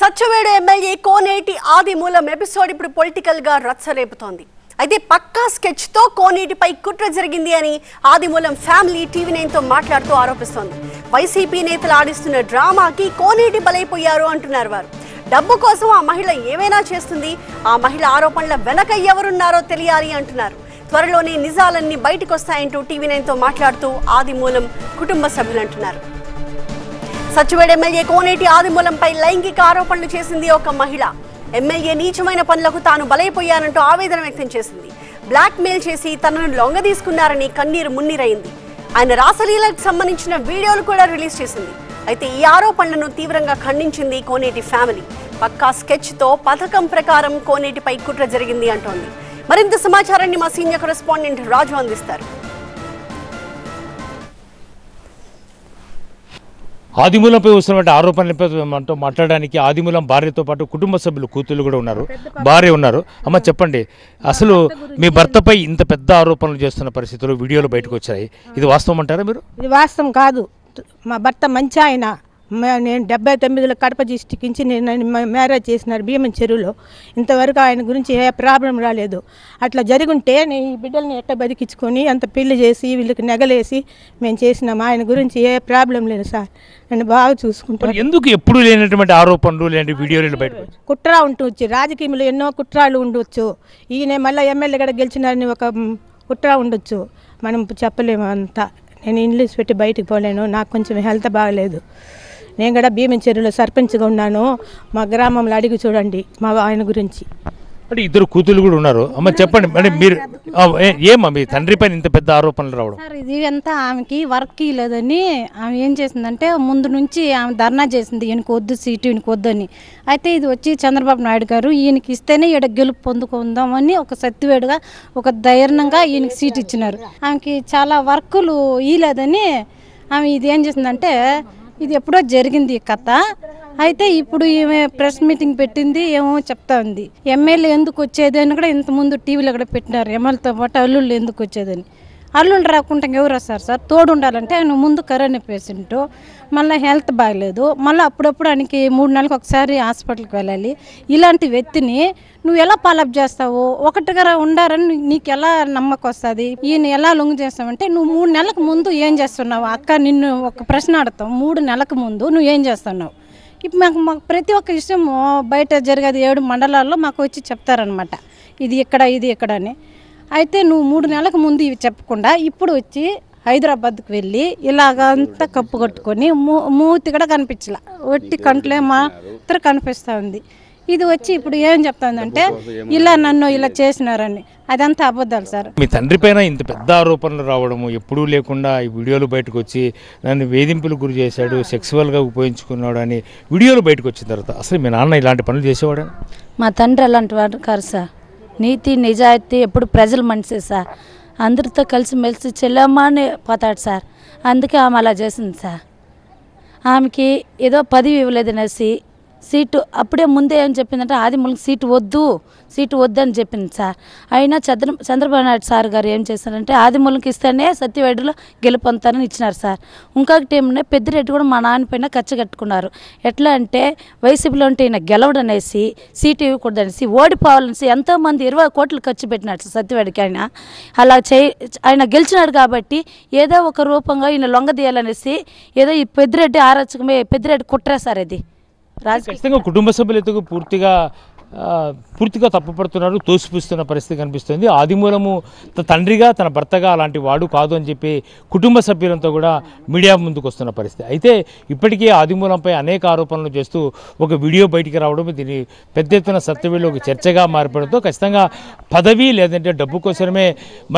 Satyavedu MLA Koneti Adimulam episode ఇప్పుడు పొలిటికల్గా రచ్చరేపుతోంది. అయితే పక్కా స్కెచ్తో కోనేటిపై కుట్ర జరిగింది అని ఆదిమూలం ఫ్యామిలీ టీవీ నైన్తో మాట్లాడుతూ ఆరోపిస్తోంది. వైసీపీ నేతలు ఆడిస్తున్న డ్రామాకి కోనేటి బలైపోయారు అంటున్నారు వారు. డబ్బు కోసం ఆ మహిళ ఏమైనా చేస్తుంది? ఆ మహిళ ఆరోపణల వెనక ఎవరున్నారో తెలియాలి అంటున్నారు. త్వరలోనే నిజాలన్నీ బయటకు వస్తాయంటూ టీవీ నైన్తో మాట్లాడుతూ ఆదిమూలం కుటుంబ సభ్యులు అంటున్నారు. సచివేడ్ ఎమ్మెల్యే కోనేటి ఆదిమూలంపై లైంగిక ఆరోపణలు చేసింది ఒక మహిళ. ఎమ్మెల్యే నీచమైన పనులకు తాను బలైపోయానంటూ ఆవేదన వ్యక్తం చేసింది. బ్లాక్ మెయిల్ చేసి తనను లొంగదీసుకున్నారని కన్నీరు మున్నీరైంది. ఆయన రాసలీలకు సంబంధించిన వీడియోలు కూడా రిలీజ్ చేసింది. అయితే ఈ ఆరోపణలను తీవ్రంగా ఖండించింది కోనేటి ఫ్యామిలీ. పక్కా స్కెచ్తో పథకం ప్రకారం కోనేటిపై కుట్ర జరిగింది అంటోంది. మరింత సమాచారాన్ని మా సీనియర్ కరెస్పాండెంట్ రాజు అందిస్తారు. ఆదిమూలంపై వస్తున్నటువంటి ఆరోపణలపై మనతో మాట్లాడడానికి ఆదిమూలం భార్యతో పాటు కుటుంబ సభ్యులు కూతుళ్ళు కూడా ఉన్నారు. భార్య ఉన్నారు. అమ్మ చెప్పండి. అసలు మీ భర్తపై ఇంత పెద్ద ఆరోపణలు చేస్తున్న పరిస్థితులు వీడియోలు బయటకు వచ్చాయి. ఇది వాస్తవం అంటారా మీరు? ఇది వాస్తవం కాదు. మా భర్త మంచి ఆయన. నేను డెబ్బై తొమ్మిదిలో కడప డిస్టిక్ నుంచి నేను మ్యారేజ్ చేసినారు భీమన్ చెరువులో. ఇంతవరకు ఆయన గురించి ఏ ప్రాబ్లం రాలేదు. అట్లా జరుగుంటే నేను ఈ బిడ్డల్ని ఎట్ట బతికించుకొని అంత పెళ్ళి చేసి వీళ్ళకి నెగలేసి మేము చేసినాం. ఆయన గురించి ఏ ప్రాబ్లం లేదు సార్. నన్ను బాగా చూసుకుంటాను ఎందుకు ఎప్పుడు లేనటువంటి ఆరోపణలు లేని వీడియోలు వచ్చాయి? కుట్ర ఉండవచ్చు రాజకీయంలో ఎన్నో కుట్రాలు ఉండవచ్చు ఈయన మళ్ళీ ఎమ్మెల్యే కూడా గెలిచినారని ఒక కుట్ర ఉండొచ్చు. మనం చెప్పలేము అంతా. నేను ఇంగ్లీష్ పెట్టి బయటికి పోలేను. నాకు కొంచెం హెల్త్ బాగలేదు. నేను కూడా భీమన్ చెరువులో సర్పంచ్గా ఉన్నాను. మా గ్రామంలో అడిగి చూడండి మా ఆయన గురించి. అంటే ఇద్దరు కూతుళ్ళు కూడా ఉన్నారు. అమ్మ చెప్పండి మరి మీరు ఆ, ఏ- ఏమ్మా మీ తండ్రి పైన ఇంత పెద్ద ఆరోపణలు రావడం? సార్ ఇది అంతా ఆమెకి వర్క్ లేదని ఆమె ఏం చేసిందంటే ముందు నుంచి ఆమె ధర్నా చేసింది ఈయనకు వద్దు సీటు ఈయనకు వద్దని అయితే ఇది వచ్చి చంద్రబాబు నాయుడు గారు ఈయనకి ఇస్తేనే ఈడ గెలుపు పొందుకుందామని ఒక సత్యవేడుగా ఒక ధైర్యంగా ఈయనకి సీట్ ఇచ్చినారు. ఆమెకి చాలా వర్కులు ఇయలేదని ఆమె ఇది ఏం చేసిందంటే ఇది ఎప్పుడో జరిగింది ఈ కథ. అయితే ఇప్పుడు ఈమె ప్రెస్ మీటింగ్ పెట్టింది ఏమో చెప్తా ఉంది. ఎమ్మెల్యే ఎందుకు వచ్చేది అని కూడా ఇంతకుముందు టీవీలో కూడా పెట్టినారు. ఎమ్మెల్యేతో పాటు అల్లుళ్ళు ఎందుకు వచ్చేదని. అల్లుళ్ళు రాకుండా ఎవరు వస్తారు సార్? తోడు ఉండాలంటే ఆయన ముందు కరోనా పేషెంట్ మళ్ళీ హెల్త్ బాగలేదు. మళ్ళీ అప్పుడప్పుడు ఆయనకి మూడు నెలలకు ఒకసారి హాస్పిటల్కి వెళ్ళాలి. ఇలాంటి వ్యక్తిని నువ్వు ఎలా పాలప్ చేస్తావు? ఒకటిగా ఉండారని నీకు ఎలా నమ్మకం వస్తుంది? ఈయన ఎలా లొంగు చేస్తావంటే నువ్వు మూడు నెలలకు ముందు ఏం చేస్తున్నావు? అక్క నిన్ను ఒక ప్రశ్న అడతావు మూడు నెలలకు ముందు నువ్వు ఏం చేస్తున్నావు? ఇప్పుడు మాకు మాకు ప్రతి ఒక్క విషయం బయట జరిగేది ఏడు మండలాల్లో మాకు వచ్చి చెప్తారనమాట ఇది ఇక్కడ ఇది ఇక్కడ అని. అయితే నువ్వు మూడు నెలలకు ముందు ఇవి చెప్పకుండా ఇప్పుడు వచ్చి హైదరాబాద్కి వెళ్ళి ఇలాగంతా కప్పు కట్టుకొని మూ మూతి కూడా కనిపించలే. ఒట్టి కంట్లే మాత్రం కనిపిస్తూ ఉంది. ఇది వచ్చి ఇప్పుడు ఏం చెప్తుందంటే ఇలా నన్ను ఇలా చేసినారని. అదంతా అబద్ధాలు సార్. మీ తండ్రి పైన ఇంత పెద్ద ఆరోపణలు రావడము ఎప్పుడూ లేకుండా ఈ వీడియోలు బయటకు వచ్చి నన్ను వేధింపులకు గురి చేశాడు సెక్సువల్గా ఉపయోగించుకున్నాడు అని వీడియోలు బయటకు వచ్చిన తర్వాత అసలు మీ నాన్న ఇలాంటి పనులు చేసేవాడు? మా తండ్రి అలాంటి వాడు కాదు సార్. నీతి నిజాయితీ ఎప్పుడు ప్రజల మనిషి సార్. అందరితో కలిసి మెలిసి చెల్లమ్మని పోతాడు సార్. అందుకే ఆమె అలా చేసింది సార్. ఆమెకి ఏదో పదవి ఇవ్వలేదనేసి సీటు అప్పుడే ముందే ఏం చెప్పిందంటే ఆదిమూలకి సీటు వద్దు సీటు వద్దు అని చెప్పింది సార్. అయినా చంద్ర చంద్రబాబు నాయుడు సార్ గారు ఏం చేశారంటే ఆదిమూలకి ఇస్తేనే సత్యవేడులో గెలుపొందుతారని ఇచ్చినారు సార్. ఇంకొకటి ఏమన్నా పెద్దిరెడ్డి కూడా మా నాన్న పైన ఖర్చు కట్టుకున్నారు. ఎట్లా అంటే వైసీపీలో ఉంటే ఈయన గెలవడనేసి సీటు ఇవ్వకూడదనేసి ఓడిపోవాలనేసి ఎంతోమంది ఇరవై కోట్లు ఖర్చు పెట్టినాడు సార్ సత్యవేడికి ఆయన. అలా చే ఆయన గెలిచినాడు కాబట్టి ఏదో ఒక రూపంగా ఈయన లొంగదీయాలనేసి ఏదో ఈ పెద్దిరెడ్డి ఆరోచకమే పెద్దిరెడ్డి కుట్రే సార్ అది ఖచ్చితంగా కుటుంబ సభ్యులతో పూర్తిగా పూర్తిగా తప్పుపడుతున్నారు తోసిపుస్తున్న పరిస్థితి కనిపిస్తుంది. ఆదిమూలము తండ్రిగా తన భర్తగా అలాంటి వాడు కాదు అని చెప్పి కుటుంబ సభ్యులంతా కూడా మీడియా ముందుకు వస్తున్న పరిస్థితి. అయితే ఇప్పటికే ఆదిమూలంపై అనేక ఆరోపణలు చేస్తూ ఒక వీడియో బయటికి రావడం దీని పెద్ద ఎత్తున సత్యవేళ్ళు ఒక చర్చగా మారిపోవడంతో ఖచ్చితంగా పదవి లేదంటే డబ్బు కోసమే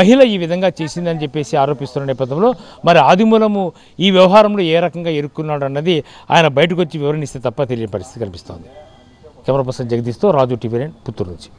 మహిళ ఈ విధంగా చేసిందని చెప్పేసి ఆరోపిస్తున్న నేపథ్యంలో మరి ఆదిమూలము ఈ వ్యవహారంలో ఏ రకంగా ఇరుక్కున్నాడు అన్నది ఆయన బయటకు వచ్చి వివరణిస్తే తప్ప తెలియదు పరిస్థితి కనిపిస్తోంది. కెమెరా పర్సన్ జగదీష్తో రాజు టీవీ పుత్తూరు నుంచి.